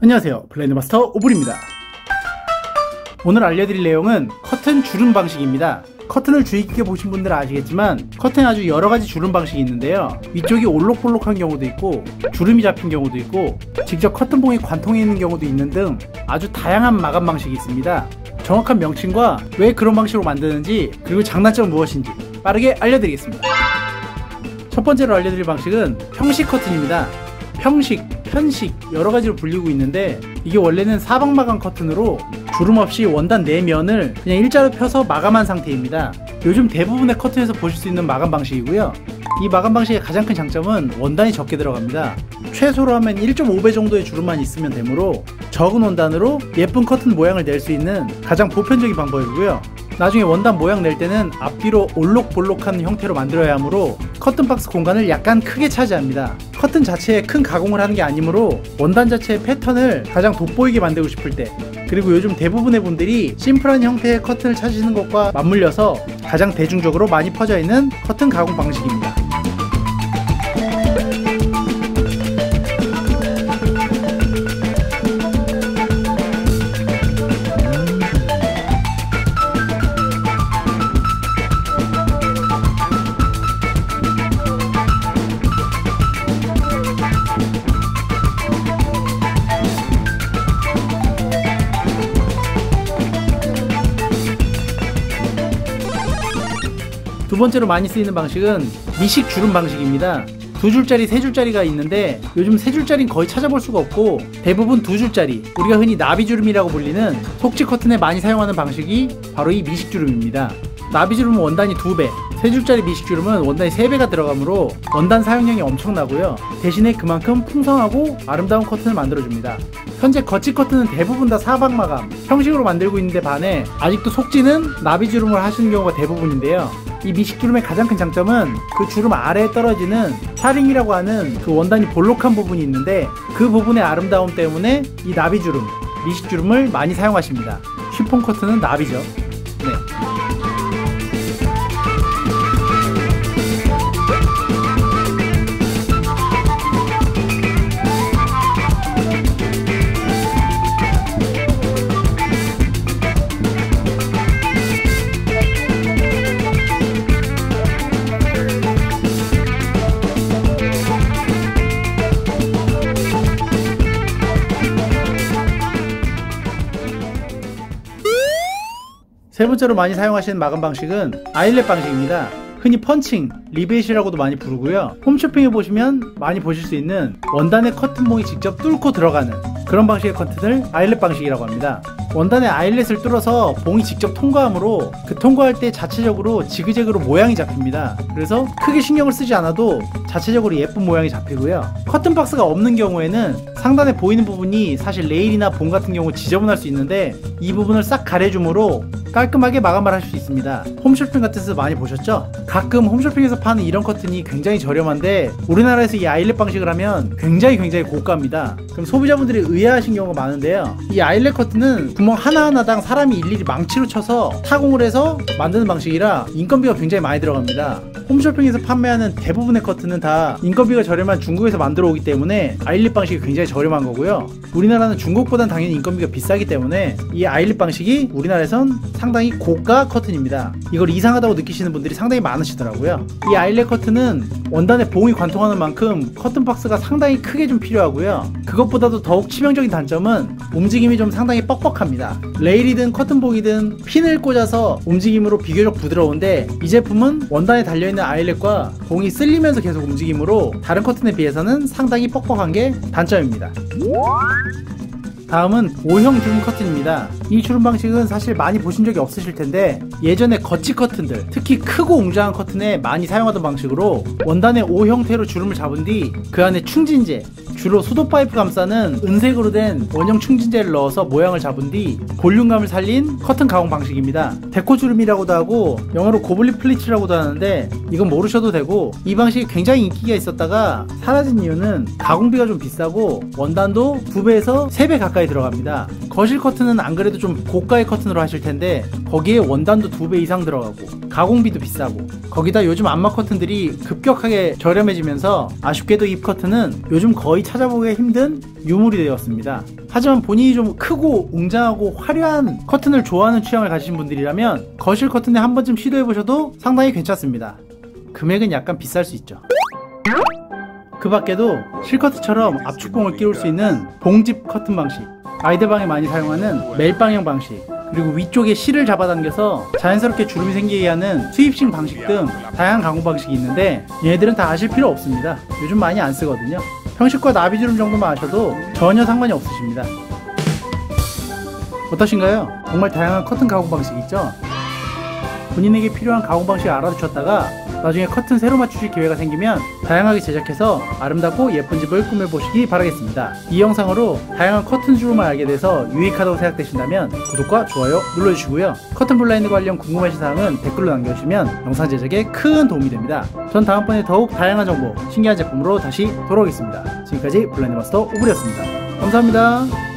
안녕하세요. 블렌드마스터 오블입니다. 오늘 알려드릴 내용은 커튼 주름 방식입니다 커튼을 주의 깊게 보신 분들은 아시겠지만 커튼에 아주 여러 가지 주름 방식이 있는데요. 위쪽이 올록볼록한 경우도 있고 주름이 잡힌 경우도 있고 직접 커튼봉이 관통해 있는 경우도 있는 등 아주 다양한 마감 방식이 있습니다. 정확한 명칭과 왜 그런 방식으로 만드는지 그리고 장단점은 무엇인지 빠르게 알려드리겠습니다. 첫 번째로 알려드릴 방식은 평식 커튼입니다. 평식, 편식 여러 가지로 불리고 있는데 이게 원래는 사방 마감 커튼으로 주름 없이 원단 내면을 그냥 일자로 펴서 마감한 상태입니다. 요즘 대부분의 커튼에서 보실 수 있는 마감 방식이고요. 이 마감 방식의 가장 큰 장점은 원단이 적게 들어갑니다. 최소로 하면 1.5배 정도의 주름만 있으면 되므로 적은 원단으로 예쁜 커튼 모양을 낼 수 있는 가장 보편적인 방법이고요. 나중에 원단 모양 낼 때는 앞뒤로 올록볼록한 형태로 만들어야 하므로 커튼 박스 공간을 약간 크게 차지합니다. 커튼 자체에 큰 가공을 하는 게 아니므로 원단 자체의 패턴을 가장 돋보이게 만들고 싶을 때 그리고 요즘 대부분의 분들이 심플한 형태의 커튼을 찾으시는 것과 맞물려서 가장 대중적으로 많이 퍼져 있는 커튼 가공 방식입니다. 두 번째로 많이 쓰이는 방식은 미식 주름 방식입니다. 두 줄짜리, 세 줄짜리가 있는데 요즘 세 줄짜리는 거의 찾아볼 수가 없고 대부분 두 줄짜리, 우리가 흔히 나비주름이라고 불리는 속지 커튼에 많이 사용하는 방식이 바로 이 미식주름입니다. 나비주름은 원단이 두배 세 줄짜리 미식주름은 원단이 세배가 들어가므로 원단 사용량이 엄청나고요. 대신에 그만큼 풍성하고 아름다운 커튼을 만들어줍니다. 현재 겉지 커튼은 대부분 다 사방 마감, 형식으로 만들고 있는데 반해 아직도 속지는 나비주름을 하시는 경우가 대부분인데요. 이 미식주름의 가장 큰 장점은 그 주름 아래에 떨어지는 샤링이라고 하는 그 원단이 볼록한 부분이 있는데 그 부분의 아름다움 때문에 이 나비주름, 미식주름을 많이 사용하십니다. 커튼은 나비죠. 네. 세 번째로 많이 사용하시는 마감 방식은 eyelet 방식입니다. 흔히 펀칭, 리벳이라고도 많이 부르고요. 홈쇼핑에 보시면 많이 보실 수 있는 원단에 커튼봉이 직접 뚫고 들어가는 그런 방식의 커튼을 eyelet 방식이라고 합니다. 원단에 eyelet을 뚫어서 봉이 직접 통과하므로 그 통과할 때 자체적으로 지그재그로 모양이 잡힙니다. 그래서 크게 신경을 쓰지 않아도 자체적으로 예쁜 모양이 잡히고요. 커튼 박스가 없는 경우에는 상단에 보이는 부분이 사실 레일이나 봉 같은 경우 지저분할 수 있는데 이 부분을 싹 가려줌으로 깔끔하게 마감을 할 수 있습니다. 홈쇼핑 같은 데서 많이 보셨죠? 가끔 홈쇼핑에서 파는 이런 커튼이 굉장히 저렴한데 우리나라에서 이 아일렛 방식을 하면 굉장히 굉장히 고가입니다. 그럼 소비자분들이 의아하신 경우가 많은데요. 이 아일렛 커튼은 구멍 하나하나당 사람이 일일이 망치로 쳐서 타공을 해서 만드는 방식이라 인건비가 굉장히 많이 들어갑니다. 홈쇼핑에서 판매하는 대부분의 커튼은 다 인건비가 저렴한 중국에서 만들어 오기 때문에 아일릿 방식이 굉장히 저렴한 거고요. 우리나라는 중국보단 당연히 인건비가 비싸기 때문에 이 아일릿 방식이 우리나라에선 상당히 고가 커튼입니다. 이걸 이상하다고 느끼시는 분들이 상당히 많으시더라고요. 이 아일렛 커튼은 원단에 봉이 관통하는 만큼 커튼 박스가 상당히 크게 좀 필요하고요. 그것 보다도 더욱 치명적인 단점은 움직임이 좀 상당히 뻑뻑합니다. 레일이든 커튼봉이든 핀을 꽂아서 움직임으로 비교적 부드러운데 이 제품은 원단에 달려있는 아일렛과 봉이 쓸리면서 계속 움직이므로 다른 커튼에 비해서는 상당히 뻑뻑한 게 단점입니다. 다음은 O형 주름 커튼입니다. 이 주름 방식은 사실 많이 보신 적이 없으실 텐데 예전에 겉지 커튼들 특히 크고 웅장한 커튼에 많이 사용하던 방식으로 원단의 O 형태로 주름을 잡은 뒤 그 안에 충진제 주로 수도 파이프 감싸는 은색으로 된 원형 충진제를 넣어서 모양을 잡은 뒤 볼륨감을 살린 커튼 가공 방식입니다. 데코 주름이라고도 하고 영어로 goblet pleats라고도 하는데 이건 모르셔도 되고 이 방식이 굉장히 인기가 있었다가 사라진 이유는 가공비가 좀 비싸고 원단도 2배에서 3배 가까이 가까이 들어갑니다. 거실 커튼은 안 그래도 좀 고가의 커튼으로 하실 텐데 거기에 원단도 두 배 이상 들어가고 가공비도 비싸고 거기다 요즘 안마 커튼들이 급격하게 저렴해지면서 아쉽게도 이 커튼은 요즘 거의 찾아보기 힘든 유물이 되었습니다. 하지만 본인이 좀 크고 웅장하고 화려한 커튼을 좋아하는 취향을 가지신 분들이라면 거실 커튼에 한 번쯤 시도해 보셔도 상당히 괜찮습니다. 금액은 약간 비쌀 수 있죠. 그 밖에도 실커트처럼 압축공을 끼울 수 있는 봉집 커튼 방식 아이들 방에 많이 사용하는 멜방형 방식 그리고 위쪽에 실을 잡아당겨서 자연스럽게 주름이 생기게 하는 수입식 방식 등 다양한 가공 방식이 있는데 얘네들은 다 아실 필요 없습니다 요즘 많이 안 쓰거든요 형식과 나비주름 정도만 아셔도 전혀 상관이 없으십니다 어떠신가요? 정말 다양한 커튼 가공 방식이 있죠? 본인에게 필요한 가공 방식을 알아두셨다가 나중에 커튼 새로 맞추실 기회가 생기면 다양하게 제작해서 아름답고 예쁜 집을 꾸며보시기 바라겠습니다. 이 영상으로 다양한 커튼 주름을 알게 돼서 유익하다고 생각되신다면 구독과 좋아요 눌러주시고요. 커튼 블라인드 관련 궁금하신 사항은 댓글로 남겨주시면 영상 제작에 큰 도움이 됩니다. 전 다음번에 더욱 다양한 정보, 신기한 제품으로 다시 돌아오겠습니다. 지금까지 블라인드 마스터 오브리였습니다. 감사합니다.